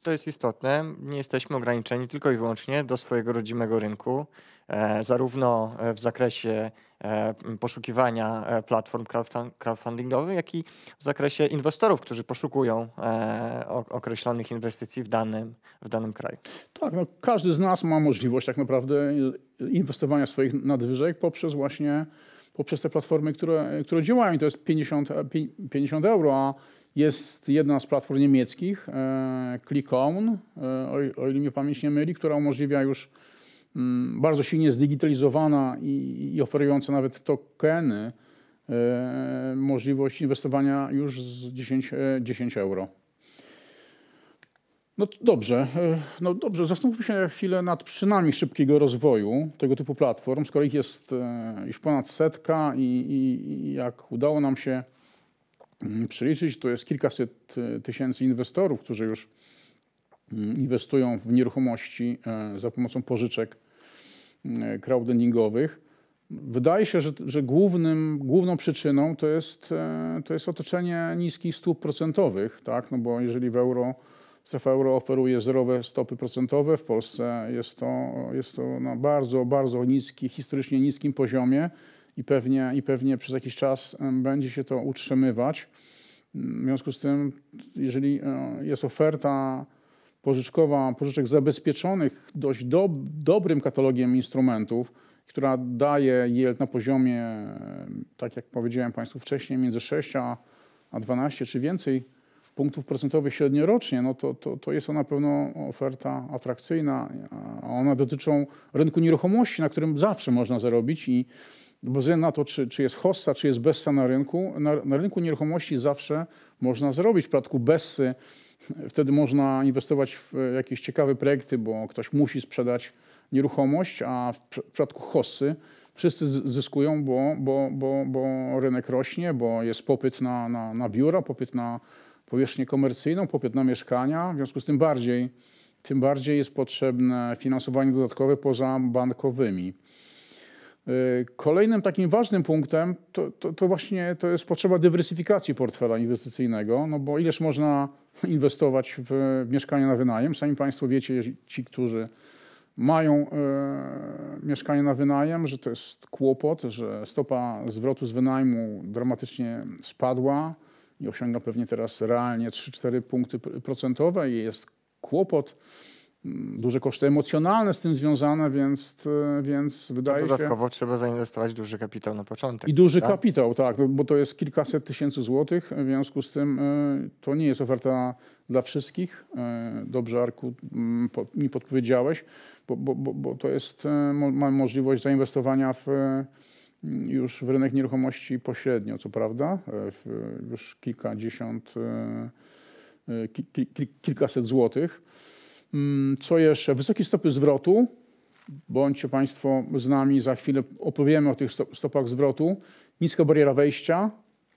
co jest istotne, nie jesteśmy ograniczeni tylko i wyłącznie do swojego rodzimego rynku, e, zarówno e, w zakresie e, poszukiwania platform crowdfundingowych, jak i w zakresie inwestorów, którzy poszukują określonych inwestycji w danym, w danym kraju. Tak, no każdy z nas ma możliwość tak naprawdę inwestowania swoich nadwyżek poprzez właśnie poprzez te platformy, które, które działają. To jest 50, 50 euro, a jest jedna z platform niemieckich, e, ClickOwn, e, o, ile mnie pamięć nie myli, która umożliwia już mm, bardzo silnie zdigitalizowana i, i oferująca nawet tokeny e, możliwość inwestowania już z 10, 10 euro. No dobrze, no dobrze, zastanówmy się chwilę nad przyczynami szybkiego rozwoju tego typu platform, skoro ich jest już ponad setka i, i, i jak udało nam się przeliczyć, to jest kilkaset e, tysięcy inwestorów, którzy już mm, inwestują w nieruchomości e, za pomocą pożyczek e, crowdlendingowych. Wydaje się, że, że głównym, główną przyczyną to jest, to jest otoczenie niskich stóp procentowych, tak? no bo jeżeli w euro, strefa euro oferuje zerowe stopy procentowe, w Polsce jest to, jest to na bardzo, bardzo niski, historycznie niskim poziomie i pewnie, i pewnie przez jakiś czas będzie się to utrzymywać. W związku z tym, jeżeli e, jest oferta pożyczkowa, pożyczek zabezpieczonych dość do, dobrym katalogiem instrumentów, która daje yield na poziomie, tak jak powiedziałem Państwu wcześniej, między 6 a, a 12 czy więcej punktów procentowych średniorocznie, no to, to, to jest to na pewno oferta atrakcyjna, a one dotyczą rynku nieruchomości, na którym zawsze można zarobić i bez względu na to, czy, czy jest hossa, czy jest bessa na rynku, na, na rynku nieruchomości zawsze można zarobić. W przypadku bessy wtedy można inwestować w jakieś ciekawe projekty, bo ktoś musi sprzedać nieruchomość, a w przypadku hossy wszyscy zyskują, bo, bo, bo, bo rynek rośnie, bo jest popyt na, na, na biura, popyt na powierzchnię komercyjną, popyt na mieszkania. W związku z tym bardziej, tym bardziej jest potrzebne finansowanie dodatkowe poza bankowymi. Y, kolejnym takim ważnym punktem to, to, to, właśnie to jest potrzeba dywersyfikacji portfela inwestycyjnego, no bo ileż można inwestować w, mieszkania na wynajem. Sami Państwo wiecie, ci, którzy mają y, mieszkanie na wynajem, że to jest kłopot, że stopa zwrotu z wynajmu dramatycznie spadła i osiąga pewnie teraz realnie 3-4 punkty procentowe i jest kłopot duże koszty emocjonalne z tym związane, więc, e, więc wydaje dodatkowo się... Dodatkowo trzeba zainwestować duży kapitał na początek. I duży tak? kapitał, tak, no, bo to jest kilkaset tysięcy złotych, w związku z tym e, to nie jest oferta dla wszystkich. E, dobrze, Arku, mi podpowiedziałeś, bo, bo, bo, bo to jest, mamy możliwość zainwestowania w, już w rynek nieruchomości pośrednio, co prawda, już kilkadziesiąt, kilkaset złotych. Mm, co jeszcze? Wysokie stopy zwrotu. Bądźcie Państwo z nami, za chwilę opowiemy o tych stopach zwrotu. Niska bariera wejścia,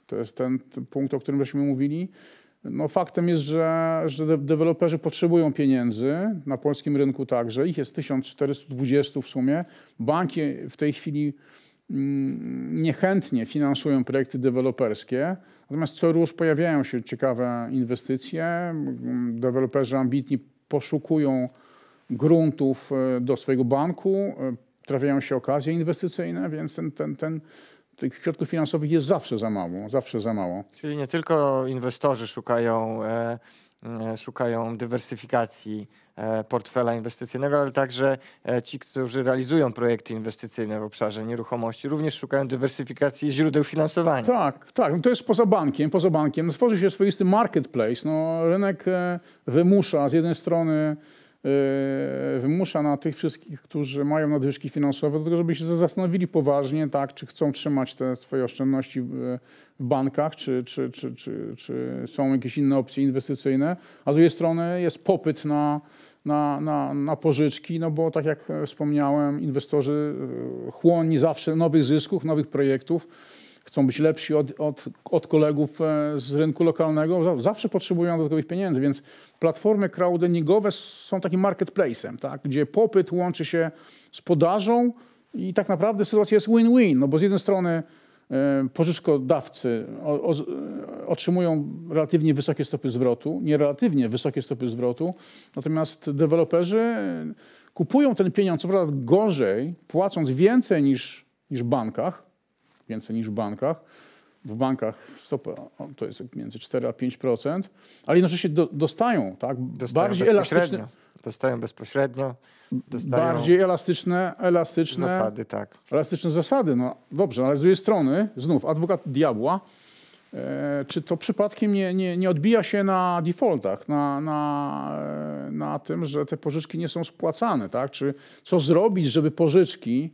to jest ten, punkt, o którym żeśmy mówili. No, faktem jest, że, że deweloperzy potrzebują pieniędzy, na polskim rynku także. Ich jest 1420 w sumie. Banki w tej chwili mm, niechętnie finansują projekty deweloperskie. Natomiast co rusz pojawiają się ciekawe inwestycje. Deweloperzy ambitni poszukują gruntów e, do swojego banku, e, trafiają się okazje inwestycyjne, więc ten, ten, ten, tych środków finansowych jest zawsze za mało, zawsze za mało. Czyli nie tylko inwestorzy szukają, e, szukają dywersyfikacji e, portfela inwestycyjnego, ale także e, ci, którzy realizują projekty inwestycyjne w obszarze nieruchomości, również szukają dywersyfikacji źródeł finansowania. Tak, tak. No to jest poza bankiem. Poza bankiem no stworzy się swoisty marketplace. No, rynek wymusza z jednej strony wymusza na tych wszystkich, którzy mają nadwyżki finansowe, do tego, żeby się zastanowili poważnie, tak, czy chcą trzymać te swoje oszczędności w bankach, czy, czy, czy, czy, czy są jakieś inne opcje inwestycyjne, a z drugiej strony jest popyt na, na, na, na pożyczki, no bo tak jak wspomniałem, inwestorzy yy, chłonni zawsze nowych zysków, nowych projektów, chcą być lepsi od, od, od kolegów e, z rynku lokalnego, zawsze potrzebują dodatkowych pieniędzy, więc platformy crowdlendingowe są takim marketplacem, tak, gdzie popyt łączy się z podażą i tak naprawdę sytuacja jest win-win, no bo z jednej strony e, pożyczkodawcy otrzymują relatywnie wysokie stopy zwrotu, nie relatywnie wysokie stopy zwrotu, natomiast deweloperzy kupują ten pieniądz, co prawda gorzej, płacąc więcej niż, niż w bankach, więcej niż w bankach, w bankach stopa to jest między 4 a 5%, ale jednocześnie do, dostają, tak? Dostają bardziej bezpośrednio. elastyczne, Dostają bezpośrednio. Dostają bardziej elastyczne, elastyczne zasady, tak. elastyczne zasady. No dobrze, ale z drugiej strony, znów adwokat diabła, e, czy to przypadkiem nie, nie, nie odbija się na defaultach, na, na, e, na tym, że te pożyczki nie są spłacane, tak? Czy co zrobić, żeby pożyczki,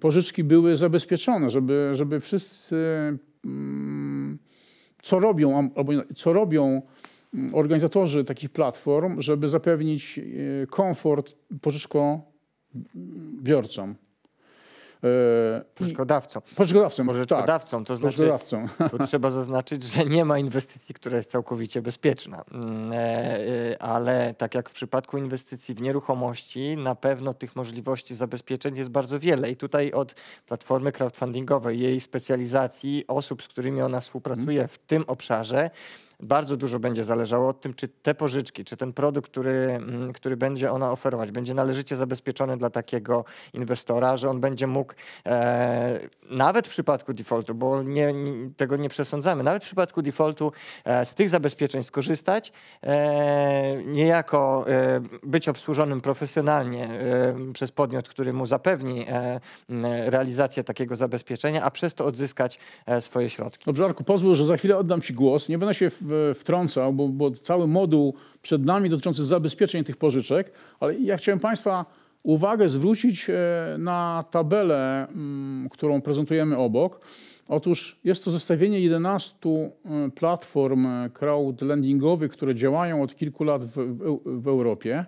pożyczki były zabezpieczone, żeby, żeby wszyscy mm, co robią, co robią mm, organizatorzy takich platform, żeby zapewnić e, komfort pożyczkobiorcom. E, i- Pożyczkodawcą. Pożyczkodawcom, tak. To znaczy Pożyczkodawcą. Tu trzeba zaznaczyć, że nie ma inwestycji, która jest całkowicie bezpieczna. Mm, e, e, Ale tak jak w przypadku inwestycji w nieruchomości, na pewno tych możliwości zabezpieczeń jest bardzo wiele. I tutaj od platformy crowdfundingowej, jej specjalizacji, osób, z którymi ona współpracuje w tym obszarze, bardzo dużo będzie zależało od tym, czy te pożyczki, czy ten produkt, który, mm, który będzie ona oferować, będzie należycie zabezpieczony dla takiego inwestora, że on będzie mógł e, nawet w przypadku defaultu, bo nie, tego nie przesądzamy, nawet w przypadku defaultu e, z tych zabezpieczeń skorzystać, e, niejako e, być obsłużonym profesjonalnie e, przez podmiot, który mu zapewni e, realizację takiego zabezpieczenia, a przez to odzyskać swoje środki. Dobrze, Arku, pozwól, że za chwilę oddam Ci głos. Nie będę się wtrącał, bo, bo cały moduł przed nami dotyczący zabezpieczeń tych pożyczek, ale ja chciałem Państwa uwagę zwrócić e, na tabelę, mm, którą prezentujemy obok. Otóż jest to zestawienie 11 e, platform e, crowdlendingowych, które działają od kilku lat w, w, Europie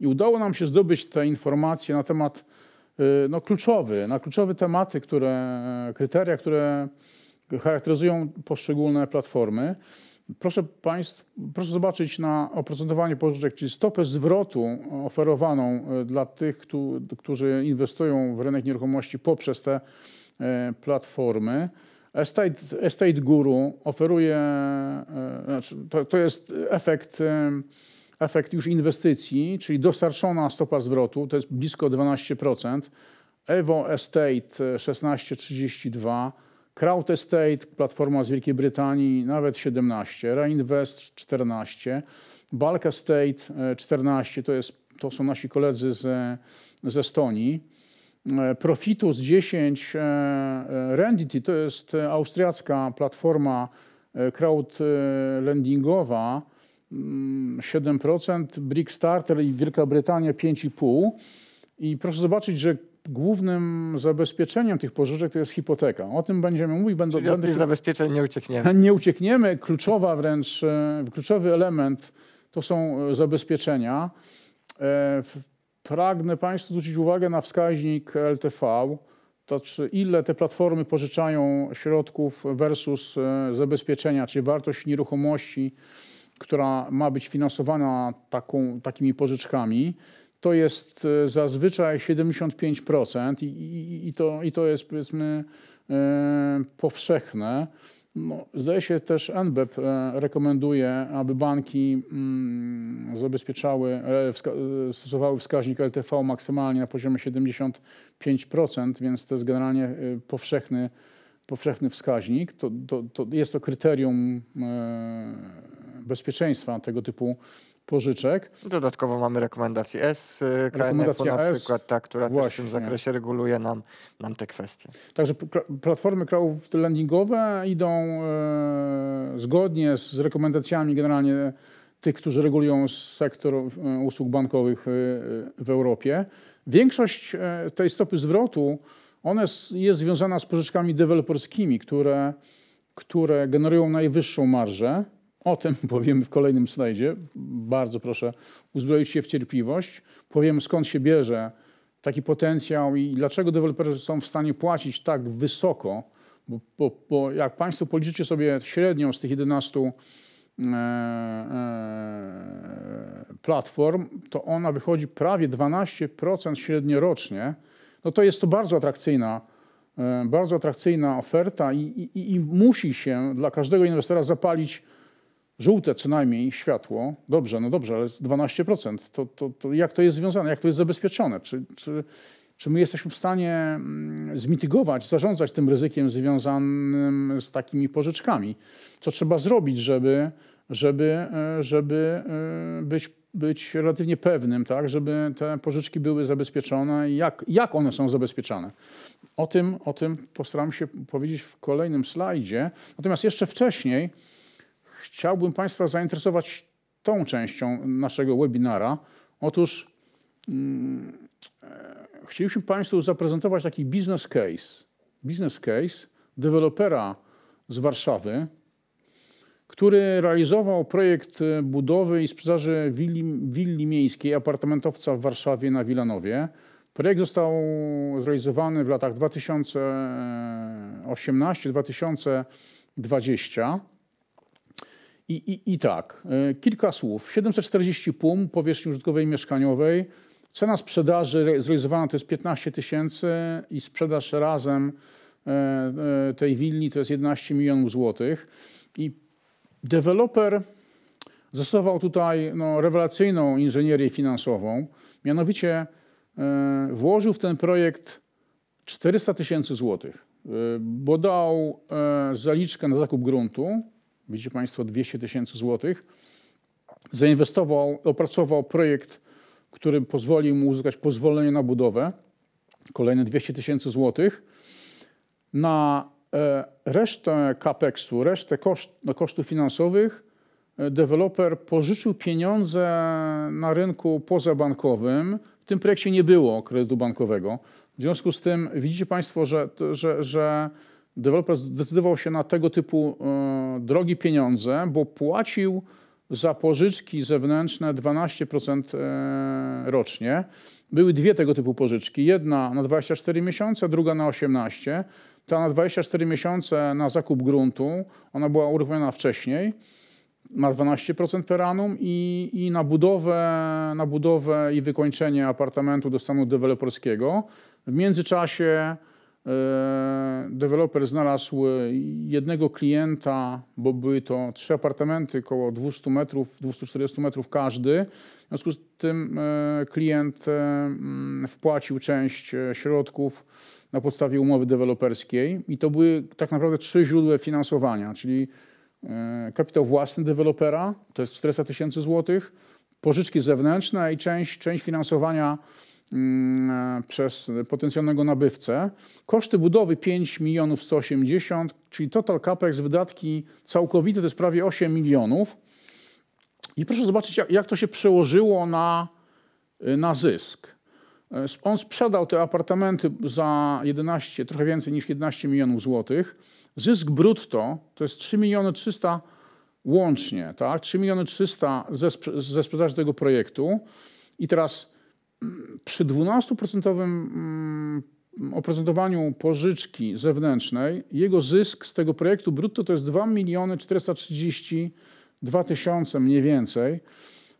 i udało nam się zdobyć te informacje na temat no, kluczowy, na kluczowe tematy, które, kryteria, które charakteryzują poszczególne platformy. Proszę Państwa, proszę zobaczyć na oprocentowanie pożyczek, czyli stopę zwrotu oferowaną e, dla tych, któ- którzy inwestują w rynek nieruchomości poprzez te e, platformy. Estate, Estate Guru oferuje, e, znaczy to, to jest efekt, efekt już inwestycji, czyli dostarczona stopa zwrotu, to jest blisko 12%. Evo Estate e, 16,32%. Crowd Estate, platforma z Wielkiej Brytanii, nawet 17, Reinvest 14, Bulk Estate e, 14, to, jest, to są nasi koledzy z, z Estonii. E, Profitus 10, e, e, Rendity to jest e, austriacka platforma e, crowdlendingowa, mm, 7%, Brickstarter i Wielka Brytania 5,5%. I proszę zobaczyć, że głównym zabezpieczeniem tych pożyczek to jest hipoteka. O tym będziemy mówić. Będę, Czyli od będę tych się- zabezpieczeń nie uciekniemy. nie uciekniemy. Kluczowa wręcz, e, kluczowy element to są e, zabezpieczenia. E, Pragnę Państwu zwrócić uwagę na wskaźnik LTV, to czy ile te platformy pożyczają środków versus zabezpieczenia, czyli wartość nieruchomości, która ma być finansowana taką, takimi pożyczkami. To jest e, zazwyczaj 75% i, i, i, to, i to jest powiedzmy e, powszechne. No, zdaje się też NBEP e, rekomenduje, aby banki mm, zabezpieczały, stosowały wskaźnik LTV maksymalnie na poziomie 75%, więc to jest generalnie powszechny, powszechny wskaźnik. To, to, to jest to kryterium bezpieczeństwa tego typu pożyczek. Dodatkowo mamy rekomendację S, y, KNF-u Rekomendacja na S, przykład, ta, która też w właśnie. tym zakresie reguluje nam, nam te kwestie. Także pl- platformy crowdlendingowe idą e, zgodnie z rekomendacjami generalnie tych, którzy regulują sektor e, usług bankowych e, w Europie. Większość e, tej stopy zwrotu ona jest, jest związana z pożyczkami deweloperskimi, które, które generują najwyższą marżę. O tym powiemy w kolejnym slajdzie. Bardzo proszę uzbroić się w cierpliwość. Powiem skąd się bierze taki potencjał i dlaczego deweloperzy są w stanie płacić tak wysoko, bo, bo, bo jak Państwo policzycie sobie średnią z tych 11 e, e, platform, to ona wychodzi prawie 12% średnio rocznie. No to jest to bardzo atrakcyjna e, bardzo atrakcyjna oferta i, i, i musi się dla każdego inwestora zapalić żółte co najmniej światło. Dobrze, no dobrze, ale 12%. To, to, to jak to jest związane, jak to jest zabezpieczone? Czy, czy, czy my jesteśmy w stanie mm, zmitygować, zarządzać tym ryzykiem związanym z takimi pożyczkami? Co trzeba zrobić, żeby, żeby, e, żeby e, być, być relatywnie pewnym, tak, żeby te pożyczki były zabezpieczone i jak, jak one są zabezpieczane? O tym, o tym postaram się powiedzieć w kolejnym slajdzie. Natomiast jeszcze wcześniej chciałbym Państwa zainteresować tą częścią naszego webinara. Otóż hmm, chcieliśmy Państwu zaprezentować taki business case. Business case dewelopera z Warszawy, który realizował projekt budowy i sprzedaży willi, willi miejskiej, apartamentowca w Warszawie na Wilanowie. Projekt został zrealizowany w latach 2018-2020. I, i, I tak, e, kilka słów. 740 PUM powierzchni użytkowej mieszkaniowej, Cena sprzedaży zrealizowana to jest 15 tysięcy i sprzedaż razem e, e, tej willi to jest 11 milionów złotych. I deweloper zastosował tutaj no, rewelacyjną inżynierię finansową. Mianowicie włożył w ten projekt 400 tysięcy złotych, bo dał zaliczkę na zakup gruntu, widzicie Państwo 200 tysięcy złotych, zainwestował, opracował projekt który pozwoli mu uzyskać pozwolenie na budowę, kolejne 200 tysięcy złotych. Na e, resztę capex-u, resztę koszt, no, kosztów finansowych e, deweloper pożyczył pieniądze na rynku pozabankowym. W tym projekcie nie było kredytu bankowego. W związku z tym widzicie Państwo, że, że, że deweloper zdecydował się na tego typu e, drogie pieniądze, bo płacił za pożyczki zewnętrzne 12% e, rocznie. Były dwie tego typu pożyczki. Jedna na 24 miesiące, druga na 18. Ta na 24 miesiące na zakup gruntu, ona była uruchomiona wcześniej, na 12% per annum i, i na, budowę, na budowę i wykończenie apartamentu do stanu deweloperskiego. W międzyczasie deweloper znalazł jednego klienta, bo były to trzy apartamenty, około 200 metrów, 240 metrów każdy. W związku z tym e, klient e, mm, wpłacił część środków na podstawie umowy deweloperskiej i to były tak naprawdę trzy źródła finansowania, czyli kapitał własny dewelopera, to jest 400 tysięcy złotych, pożyczki zewnętrzne i część, część finansowania przez potencjalnego nabywcę. Koszty budowy 5 milionów 180, czyli total capex, wydatki całkowite to jest prawie 8 milionów. I proszę zobaczyć, jak, to się przełożyło na, na zysk. On sprzedał te apartamenty za 11, trochę więcej niż 11 milionów złotych. Zysk brutto to jest 3 miliony 300 łącznie, tak? 3 miliony 300 ze, ze sprzedaży tego projektu. I teraz przy 12% mm, oprocentowaniu pożyczki zewnętrznej, jego zysk z tego projektu brutto to jest 2 miliony 432 tysiące mniej więcej.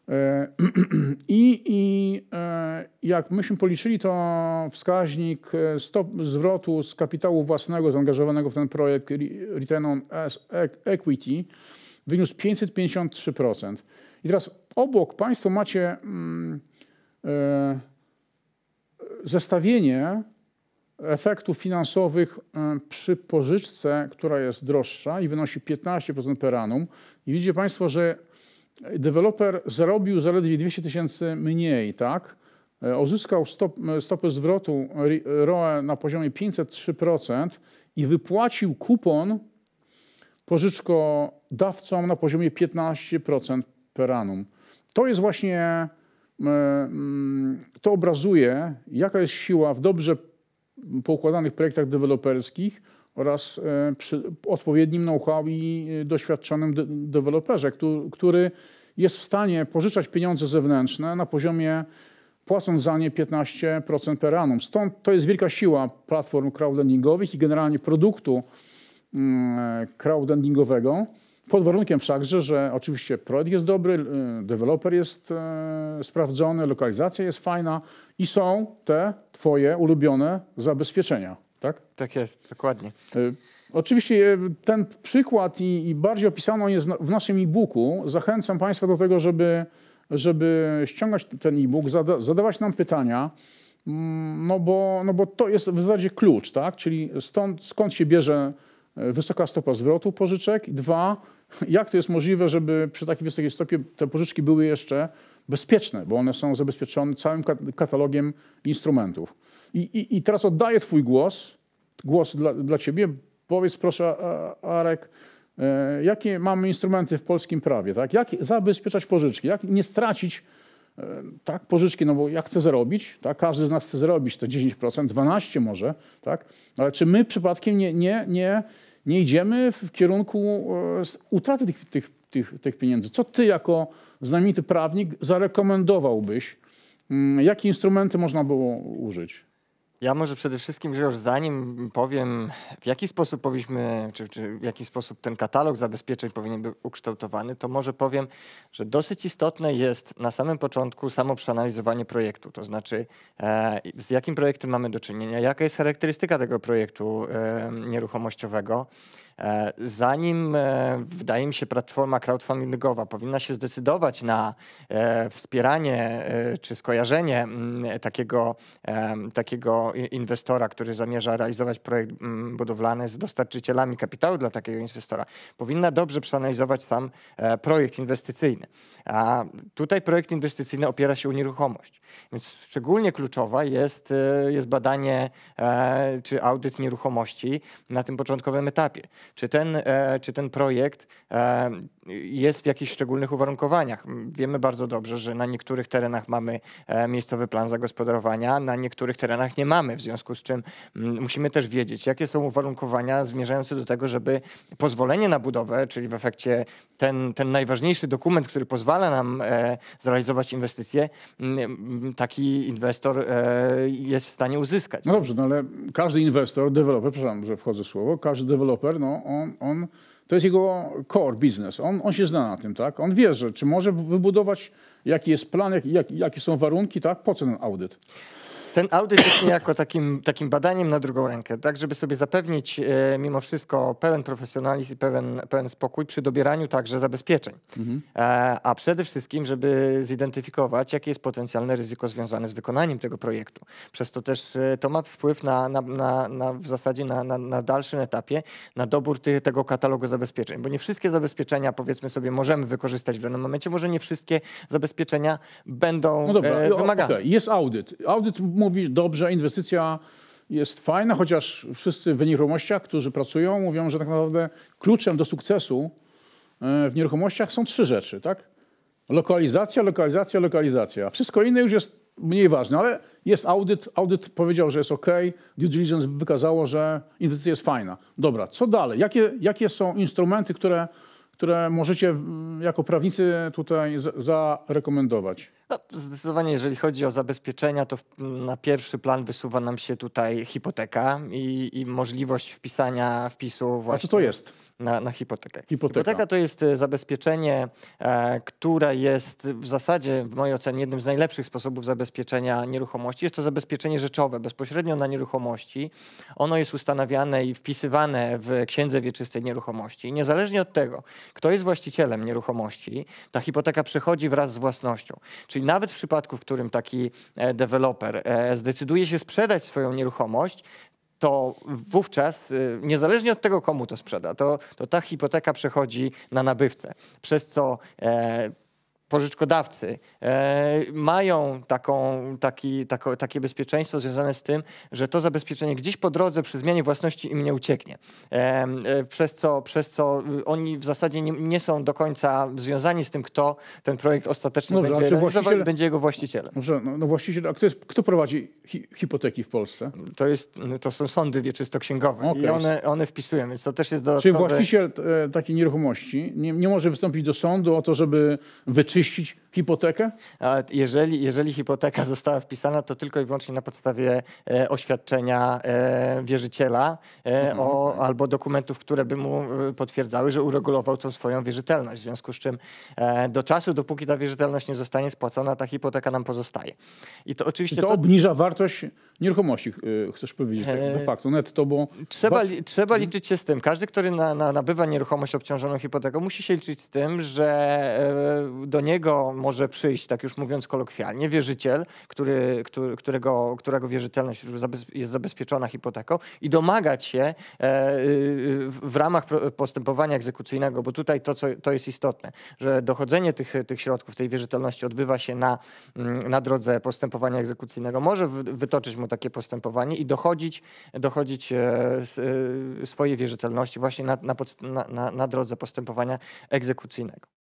E, I, I e, jak myśmy policzyli, to wskaźnik e, stop zwrotu z kapitału własnego zaangażowanego w ten projekt, return on equity, wyniósł 553%. I teraz obok Państwo macie mm, zestawienie efektów finansowych e, przy pożyczce, która jest droższa i wynosi 15% per annum. I widzicie Państwo, że deweloper zarobił zaledwie 200 tysięcy mniej, tak? E, uzyskał stop, stopę zwrotu ROE na poziomie 503% i wypłacił kupon pożyczkodawcom na poziomie 15% per annum. To jest właśnie E, to obrazuje, jaka jest siła w dobrze poukładanych projektach deweloperskich oraz e, przy odpowiednim know-how i doświadczonym deweloperze, który jest w stanie pożyczać pieniądze zewnętrzne na poziomie płacąc za nie 15% per annum. Stąd to jest wielka siła platform crowdlendingowych i generalnie produktu mm, crowdlendingowego. Pod warunkiem wszakże, że oczywiście projekt jest dobry, y, deweloper jest e, sprawdzony, lokalizacja jest fajna i są te Twoje ulubione zabezpieczenia. tak? Tak jest, dokładnie. Y, Oczywiście ten przykład i, i bardziej opisano jest w naszym e-booku. Zachęcam Państwa do tego, żeby, żeby ściągać ten e-book, zada, zadawać nam pytania, mm, no bo, no bo to jest w zasadzie klucz, tak? Czyli stąd, skąd się bierze wysoka stopa zwrotu pożyczek dwa, jak to jest możliwe, żeby przy takiej wysokiej stopie te pożyczki były jeszcze bezpieczne, bo one są zabezpieczone całym kat- katalogiem instrumentów. I, i, i teraz oddaję Twój głos, głos dla, dla Ciebie. Powiedz proszę, Arek, e, jakie mamy instrumenty w polskim prawie, tak? Jak zabezpieczać pożyczki, jak nie stracić e, tak, pożyczki, no bo ja chcę zarobić, tak? każdy z nas chce zarobić te 10%, 12% może, tak? ale czy my przypadkiem nie, nie, nie, nie idziemy w kierunku e, utraty tych, tych, tych, tych pieniędzy? Co ty jako znamity prawnik zarekomendowałbyś? Mm, Jakie instrumenty można było użyć? Ja może przede wszystkim, że już zanim powiem, w jaki sposób powinniśmy, czy, czy w jaki sposób ten katalog zabezpieczeń powinien być ukształtowany, to może powiem, że dosyć istotne jest na samym początku samo przeanalizowanie projektu, to znaczy e, z jakim projektem mamy do czynienia, jaka jest charakterystyka tego projektu e, nieruchomościowego. E, Zanim e, wydaje mi się platforma crowdfundingowa powinna się zdecydować na e, wspieranie czy skojarzenie mm, takiego, takiego inwestora, który zamierza realizować projekt mm, budowlany z dostarczycielami kapitału dla takiego inwestora, powinna dobrze przeanalizować sam projekt inwestycyjny. A tutaj projekt inwestycyjny opiera się o nieruchomość, więc szczególnie kluczowa jest, jest badanie czy audyt nieruchomości na tym początkowym etapie. Czy ten, e, czy ten projekt e, jest w jakichś szczególnych uwarunkowaniach? Wiemy bardzo dobrze, że na niektórych terenach mamy e, miejscowy plan zagospodarowania, na niektórych terenach nie mamy, w związku z czym mm, musimy też wiedzieć, jakie są uwarunkowania zmierzające do tego, żeby pozwolenie na budowę, czyli w efekcie ten, ten najważniejszy dokument, który pozwala nam zrealizować inwestycje, mm, mm, taki inwestor jest w stanie uzyskać. No dobrze, no ale każdy inwestor, deweloper, przepraszam, że wchodzę w słowo, każdy deweloper, no on, on to jest jego core business. On, on się zna na tym, tak? On wie, że czy może wybudować, jaki jest plan, jak, jak, jakie są warunki, tak? Po co ten audyt? Ten audyt jest niejako takim, takim badaniem na drugą rękę, tak żeby sobie zapewnić e, mimo wszystko pełen profesjonalizm i pełen, pełen spokój przy dobieraniu także zabezpieczeń. E, a przede wszystkim, żeby zidentyfikować, jakie jest potencjalne ryzyko związane z wykonaniem tego projektu. Przez to też e, to ma wpływ na, na, na, na w zasadzie na, na, na dalszym etapie na dobór ty, tego katalogu zabezpieczeń, bo nie wszystkie zabezpieczenia powiedzmy sobie możemy wykorzystać w danym momencie, może nie wszystkie zabezpieczenia będą No dobra, e, wymagane. okej, jest audyt. Audyt mówi, dobrze, inwestycja jest fajna, chociaż wszyscy w nieruchomościach, którzy pracują, mówią, że tak naprawdę kluczem do sukcesu e, w nieruchomościach są trzy rzeczy, tak? Lokalizacja, lokalizacja, lokalizacja. Wszystko inne już jest mniej ważne, ale jest audyt. Audyt powiedział, że jest OK. Due diligence wykazało, że inwestycja jest fajna. Dobra, co dalej? Jakie, jakie są instrumenty, które, które możecie mm, jako prawnicy tutaj za- zarekomendować? No, zdecydowanie, jeżeli chodzi o zabezpieczenia, to na pierwszy plan wysuwa nam się tutaj hipoteka i, i możliwość wpisania wpisu A właśnie co to jest? na, na hipotekę. Hipoteka. to jest e, zabezpieczenie, e, które jest w zasadzie, w mojej ocenie, jednym z najlepszych sposobów zabezpieczenia nieruchomości. Jest to zabezpieczenie rzeczowe, bezpośrednio na nieruchomości. Ono jest ustanawiane i wpisywane w księdze wieczystej nieruchomości. I niezależnie od tego, kto jest właścicielem nieruchomości, ta hipoteka przechodzi wraz z własnością. Czyli nawet w przypadku, w którym taki e, deweloper e, zdecyduje się sprzedać swoją nieruchomość, to wówczas, y, niezależnie od tego, komu to sprzeda, to, to ta hipoteka przechodzi na nabywcę, przez co e, pożyczkodawcy e, mają taką, taki, tako, takie bezpieczeństwo związane z tym, że to zabezpieczenie gdzieś po drodze przy zmianie własności im nie ucieknie. E, e, przez, co, przez co y, oni w zasadzie nie, nie są do końca związani z tym, kto ten projekt ostatecznie Dobrze, będzie czy realizował i będzie jego właścicielem. Dobrze, no, no właściciel, a kto, jest, kto prowadzi hi, hipoteki w Polsce? To, jest, to są sądy wieczystoksięgowe i Okej. one, one wpisują, więc to też jest Czy dodatkowy... właściciel e, takiej nieruchomości nie, nie może wystąpić do sądu o to, żeby wyczyścić hipotekę? Jeżeli, jeżeli hipoteka została wpisana, to tylko i wyłącznie na podstawie e, oświadczenia e, wierzyciela e, o, albo dokumentów, które by mu e, potwierdzały, że uregulował tą swoją wierzytelność. W związku z czym e, do czasu, dopóki ta wierzytelność nie zostanie spłacona, ta hipoteka nam pozostaje. I to Czy oczywiście to to, obniża wartość nieruchomości y, chcesz powiedzieć tak de facto netto, bo Trzeba, li, trzeba liczyć się z tym. Każdy, który na, na, nabywa nieruchomość obciążoną hipoteką, musi się liczyć z tym, że e, do niego może przyjść, tak już mówiąc kolokwialnie, wierzyciel, który, który, którego, którego wierzytelność jest zabezpieczona hipoteką i domagać się e, w ramach postępowania egzekucyjnego, bo tutaj to, co, to jest istotne, że dochodzenie tych, tych środków, tej wierzytelności odbywa się na, na drodze postępowania egzekucyjnego, może wytoczyć mu takie postępowanie i dochodzić, dochodzić e, e, swojej wierzytelności właśnie na, na, na, na drodze postępowania egzekucyjnego.